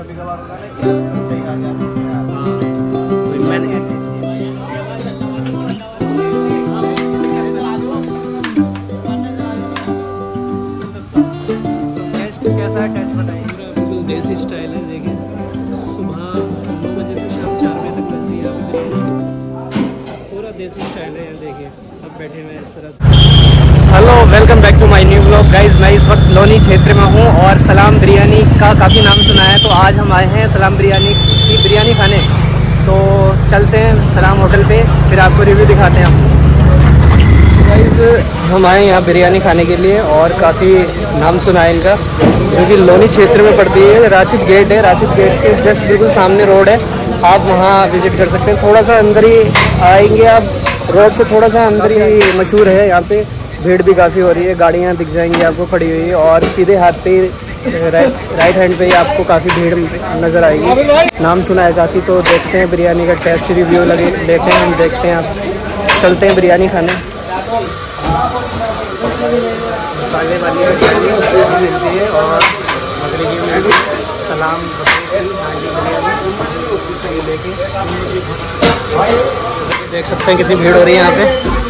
कभी कभार होता है ना कि यार बच्चा ही आ गया गाइस मैं इस वक्त लोनी क्षेत्र में हूँ और सलाम बिरयानी का काफ़ी नाम सुना है तो आज हम आए हैं सलाम बिरयानी की बिरयानी खाने। तो चलते हैं सलाम होटल पे, फिर आपको रिव्यू दिखाते हैं हम। गाइस हम आए यहाँ बिरयानी खाने के लिए और काफ़ी नाम सुना है इनका, जो कि लोनी क्षेत्र में पड़ती है। राशिद गेट है, राशिद गेट के जस्ट बिल्कुल सामने रोड है। आप वहाँ विज़िट कर सकते हैं। थोड़ा सा अंदर ही आएँगे आप रोड से थोड़ा सा अंदर ही मशहूर है यहाँ पे। भीड़ भी काफ़ी हो रही है, गाड़ियाँ दिख जाएँगी आपको खड़ी हुई और सीधे हाथ पे राइट राइट हैंड पे आपको काफ़ी भीड़ नज़र आएगी। नाम सुना है काफ़ी तो देखते हैं बिरयानी का टेस्ट रिव्यू लगे, लेते हैं हम देखते हैं आप। चलते हैं बिरयानी खाने। मसाले वाली बिरयानी मिलती है और मगरबी में सलाम बिरयानी देख सकते हैं कितनी भीड़ हो रही है यहाँ पे।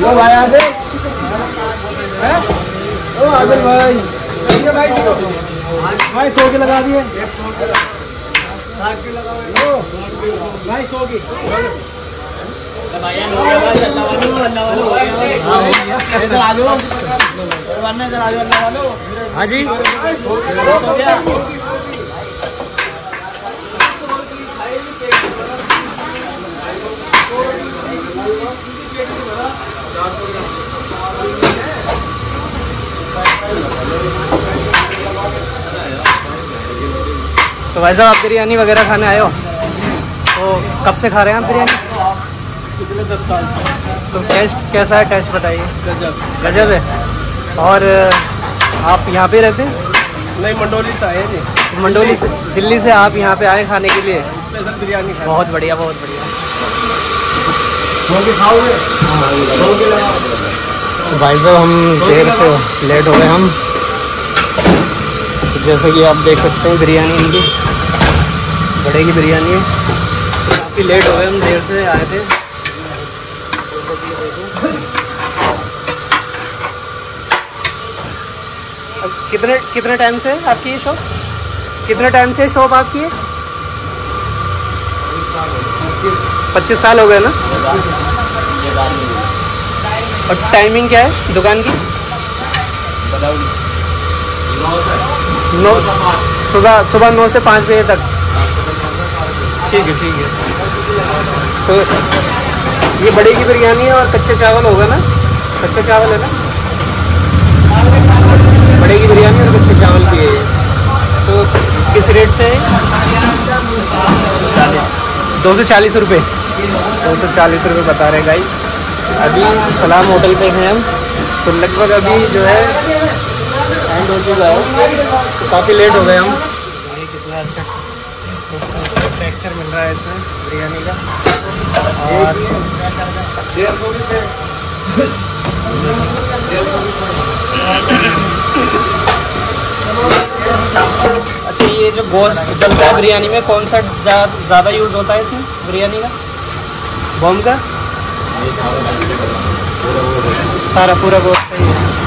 वो भाई आदे हैं ओ आदिल भाई भाई सौ के लगा दिए भाई सौ की हाँ जी। तो भाई साहब आप बिरयानी वगैरह खाने आए हो? तो कब से खा रहे हैं आप बिरयानी? पिछले दस साल तो टेस्ट कैसा है? टेस्ट बताइए। गजब। गजब है। और आप यहाँ पे रहते हैं? नहीं मंडोली से आए जी मंडोली से दिल्ली से आप यहाँ पे आए खाने के लिए? स्पेशल बिरयानी बहुत बढ़िया बहुत बढ़िया। खाओगे? तो भाई साहब हम देर से लेट हो गए हम। जैसे कि आप देख सकते हैं बिरयानी इनकी बड़े की बिरयानी है। काफ़ी लेट हो गए हम देर से आए थे। कितने कितने टाइम से आपकी ये शॉप कितने टाइम से शॉप आपकी है पच्चीस साल हो गए ना? और टाइमिंग क्या है दुकान की? नौ, सुबह सुबह नौ से पाँच बजे तक। ठीक है ठीक है। तो ये बड़े की बिरयानी है और कच्चे चावल होगा ना? कच्चे चावल है ना? बड़े की बिरयानी और कच्चे चावल भी है। तो किस रेट से है? दो सौ चालीस रुपये दो सौ चालीस रुपये बता रहे गाइस अभी सलाम होटल पे हैं हम। तो लगभग अभी जो है एंड हो चुका है। तो काफ़ी लेट हो गए हम। कितना अच्छा टेक्सचर मिल रहा है इसमें बिरयानी का। और डेढ़ सौ अच्छा ये जो गोश्त डलता है बिरयानी में कौन सा ज़्यादा यूज़ होता है इसमें बिरयानी का? बम का? सारा पूरा गोश्त है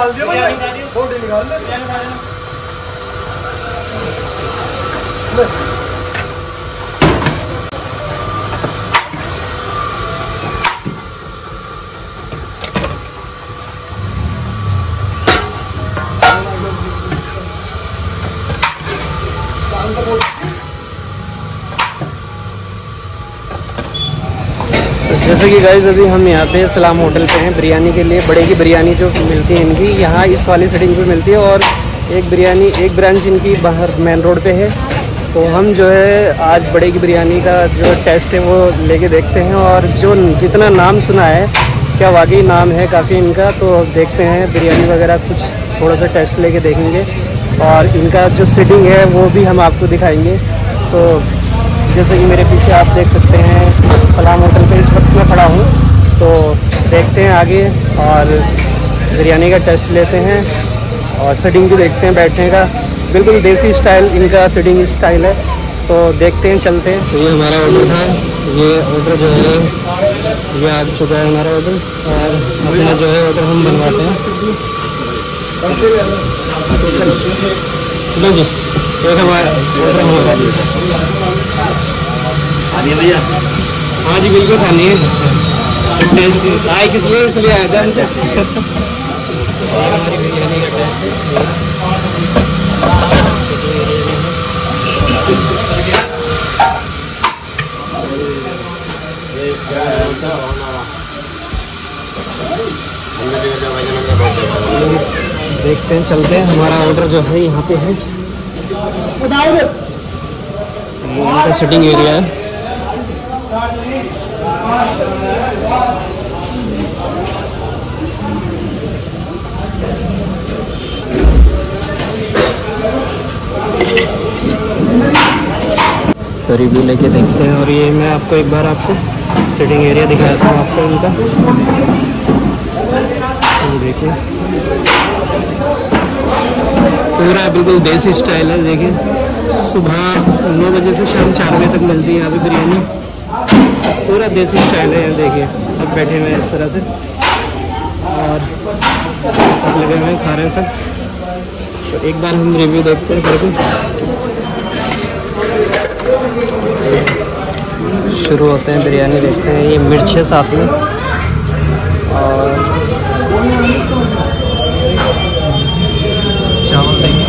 डाल दिया भाई। निकाल ले। जैसे कि गाइज़ अभी हम यहाँ पे सलाम होटल पे हैं बिरयानी के लिए, बड़े की बिरयानी जो मिलती है इनकी, यहाँ इस वाली सेटिंग पे मिलती है और एक बिरयानी, एक ब्रांच इनकी बाहर मेन रोड पे है। तो हम जो है आज बड़े की बिरयानी का जो टेस्ट है वो लेके देखते हैं और जो जितना नाम सुना है, क्या वाकई नाम है काफ़ी इनका तो देखते हैं बिरयानी वगैरह कुछ थोड़ा सा टेस्ट लेके देखेंगे। और इनका जो सीटिंग है वो भी हम आपको दिखाएँगे। तो जैसे कि मेरे पीछे आप देख सकते हैं, सलाम होटल पे इस वक्त मैं खड़ा हूँ। तो देखते हैं आगे और बिरयानी का टेस्ट लेते हैं और सीटिंग भी देखते हैं बैठने का। बिल्कुल देसी स्टाइल इनका सीटिंग स्टाइल है। तो देखते हैं, चलते हैं। तो ये हमारा ऑर्डर था। ये ऑर्डर जो है, ये आ चुका है हमारा ऑर्डर और अपना जो है ऑर्डर हम बनवाते हैं। जी, एक हमारा ऑर्डर भैया? हाँ जी बिल्कुल खानी है। टेस्ट आए किस लिए? इसलिए आया था। देखते हैं चलते हैं। हमारा ऑर्डर जो है यहाँ पे है। यहाँ का सिटिंग एरिया है। तो रिव्यू लेके देखते हैं और ये मैं आपको एक बार आपको सिटिंग एरिया दिखाता हूँ आपको इनका ये देखिए। पूरा बिल्कुल देसी स्टाइल है, देखिए। सुबह नौ बजे से शाम चार बजे तक मिलती है यहाँ पे बिरयानी। पूरा देसी स्टाइल है यहाँ देखिए। सब बैठे हुए हैं इस तरह से। और सब लगे हुए हैं, खा रहे हैं सब। तो एक बार हम रिव्यू देखते हैं, बिल्कुल। शुरू होते हैं बिरयानी, देखते हैं। ये मिर्च है साथ में। और चावल देंगे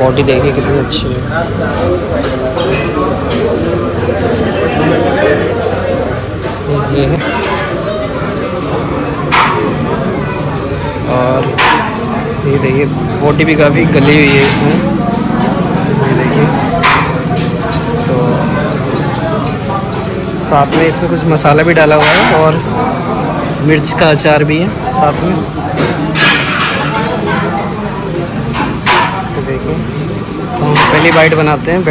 बॉडी देखिए कितनी अच्छी है। ये है। और ये देखिए बॉडी भी काफ़ी गली हुई है इसमें। ये देखिए। तो साथ में इसमें कुछ मसाला भी डाला हुआ है और मिर्च का अचार भी है साथ में। तो हम पहली बाइट बनाते हैं।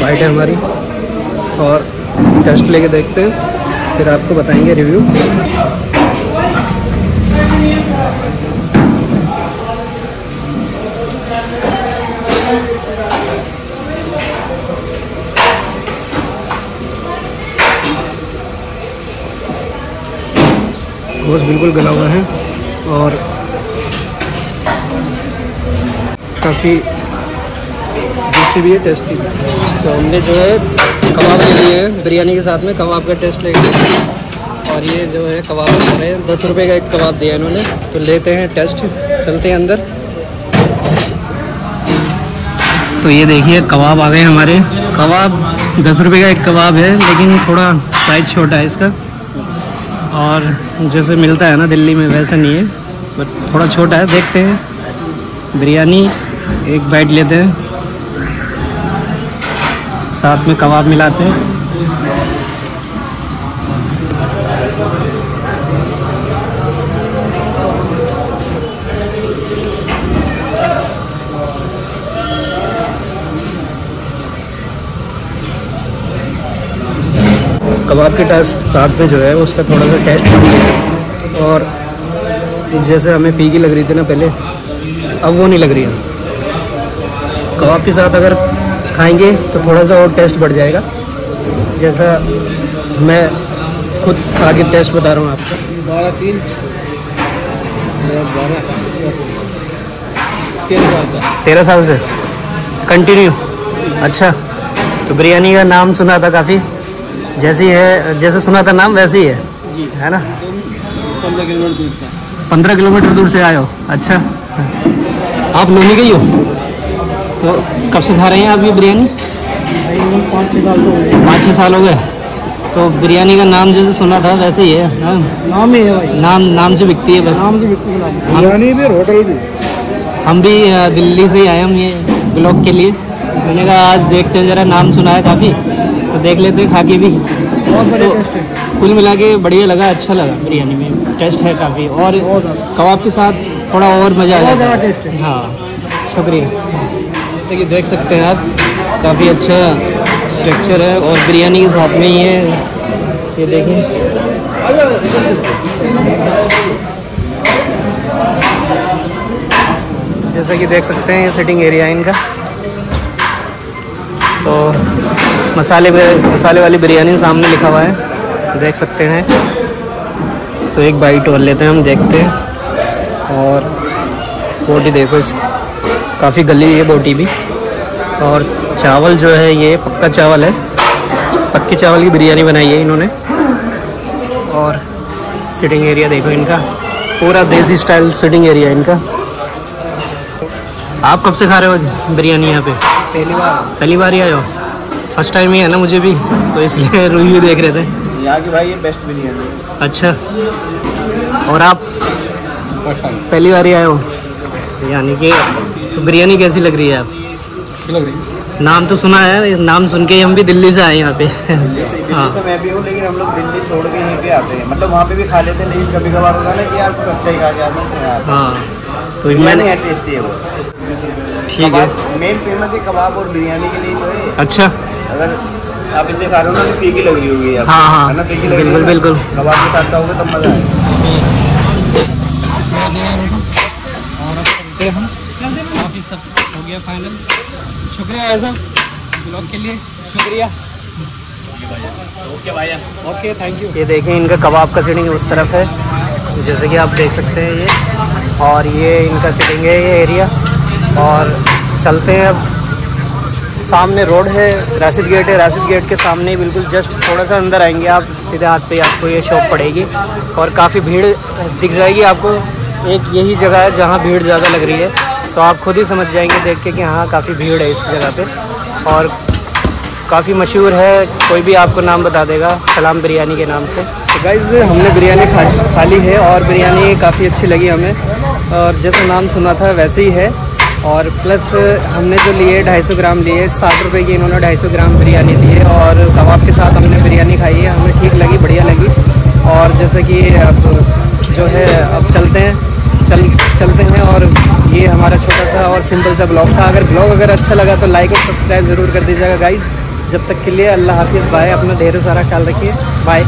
बाइट है हमारी और टेस्ट लेके देखते हैं, फिर आपको बताएँगे रिव्यू। गोश्त बिल्कुल गला हुआ है और काफ़ी जूसी भी है टेस्टी तो हमने जो है कबाब ले लिए हैं बिरयानी के साथ में कबाब का टेस्ट लेंगे और ये जो है कबाब बता रहे हैं दस रुपये का एक कबाब दिया इन्होंने। तो लेते हैं टेस्ट चलते हैं अंदर। तो ये देखिए कबाब आ गए हमारे। कबाब दस रुपये का एक कबाब है लेकिन थोड़ा साइज़ छोटा है इसका। और जैसे मिलता है ना दिल्ली में, वैसा नहीं है। बट थोड़ा छोटा है, देखते हैं। बिरयानी, एक बाइट लेते हैं। साथ में कबाब मिलाते हैं। कबाब के टेस्ट साथ में जो है उसका थोड़ा सा टेस्ट कम है और जैसे हमें फीकी लग रही थी ना पहले अब वो नहीं लग रही है। कबाब के साथ अगर खाएँगे तो थोड़ा सा और टेस्ट बढ़ जाएगा। जैसा मैं खुद खा के टेस्ट बता रहा हूँ आपको। बारह तीन। तेरह साल से? कंटिन्यू अच्छा। तो बिरयानी का नाम सुना था काफ़ी। जैसी है जैसे सुना था नाम वैसे ही है। जी। है ना? पंद्रह किलोमीटर दूर था पंद्रह किलोमीटर दूर से आए हो? अच्छा। आप लोनी के ही? हो तो कब से खा रहे हैं आप ये बिरयानी? पाँच छः साल हो गए। पाँच छः साल हो गए तो बिरयानी का नाम जैसे सुना था वैसे ही है हाँ? नाम ही है भाई। नाम नाम से बिकती है बस। नाम से बिल्कुल नाम बिरयानी भी होटल भी। हम भी दिल्ली से ही आए हम ये ब्लॉग के लिए। मैंने कहा आज देखते हैं ज़रा नाम सुना है काफ़ी। तो देख लेते हैं खा के भी तो कुल मिला के बढ़िया लगा अच्छा लगा बिरयानी में। टेस्ट है काफ़ी। और कबाब के साथ थोड़ा और मज़ा आ जाता है। टेस्ट हाँ। शुक्रिया। जैसे कि देख सकते हैं आप काफ़ी अच्छा टेक्सचर है और बिरयानी के साथ में ही है ये देखें। जैसा कि देख सकते हैं ये सिटिंग एरिया है इनका। तो मसाले मसाले वाली बिरयानी सामने लिखा हुआ है। देख सकते हैं। तो एक बाइट और लेते हैं हम देखते हैं। और बोटी देखो इस काफ़ी गली है बोटी भी। और चावल जो है ये पक्का चावल है। पक्के चावल की बिरयानी बनाई है इन्होंने। और सिटिंग एरिया देखो इनका। पूरा देसी स्टाइल सिटिंग एरिया इनका। आप कब से खा रहे हो बिरयानी यहाँ पे? पहली बार। पहली बार ही आए हो? फ़र्स्ट टाइम ही है ना मुझे भी तो इसलिए रिव्यू देख रहे थे। यहाँ की भाई ये बेस्ट बिरयानी अच्छा। और आप? पहली बार ही आए हो? यानी कि तो बिरयानी कैसी लग रही है आप? लग रही नाम तो सुना है नाम सुन के हम भी दिल्ली से आए यहाँ पे। दिल्ली से, दिल्ली हाँ से मैं भी हूँ लेकिन हम लोग दिल्ली छोड़ के यहीं पे आते हैं। मतलब वहाँ पे भी खा लेते हैं लेकिन कभी कभार होता है ना कि यार कुछ अच्छा ही खा के आते हैं हैं। हाँ तो मैंने है टेस्टी है वो। ठीक है। मेन फ़ेमस है कबाब और बिरयानी के लिए तो है। अच्छा। अगर आप इसे खा रहे हो ना तो फीकी लग रही होगी हाँ, हाँ। है ना फीकी लग रही बिल्कुल, है बिल्कुल। कबाब के साथ खाओगे तब मज़ा आएगा। काफ़ी सब हो गया फाइनल शुक्रिया ऐसा। ब्लॉग के लिए शुक्रिया। ओके भाई ओके थैंक यू ये देखें इनका कबाब का सीटिंग उस तरफ़ है जैसे कि आप देख सकते हैं ये। और ये इनका सीटिंग है ये एरिया और चलते हैं अब। सामने रोड है राशिद गेट है राशिद गेट के सामने ही बिल्कुल जस्ट थोड़ा सा अंदर आएँगे आप, सीधे हाथ पे आपको ये शॉप पड़ेगी और काफ़ी भीड़ दिख जाएगी आपको। एक यही जगह है जहाँ भीड़ ज़्यादा लग रही है। तो आप खुद ही समझ जाएँगे, देख के कि हाँ काफ़ी भीड़ है इस जगह पे। और काफ़ी मशहूर है, कोई भी आपको नाम बता देगा, सलाम बिरयानी के नाम से। तो गाइज़ हमने बिरयानी खा ली है और बिरयानी काफ़ी अच्छी लगी हमें। और जैसा नाम सुना था, वैसे ही है। और प्लस हमने जो लिए ढाई सौ ग्राम लिए, साठ रुपए की इन्होंने ढाई सौ ग्राम बिरयानी दी है और कबाब के साथ हमने बिरयानी खाई है, हमें ठीक लगी, बढ़िया लगी। और जैसे कि अब जो है, अब चलते हैं, चल, चलते हैं और ये हमारा छोटा सा और सिंपल सा ब्लॉग था। अगर ब्लॉग अगर अच्छा लगा तो लाइक और सब्सक्राइब ज़रूर कर दीजिएगा गाइज़ जब तक के लिए अल्लाह हाफिज़ बाय अपना ढेरों सारा ख्याल रखिए। बाय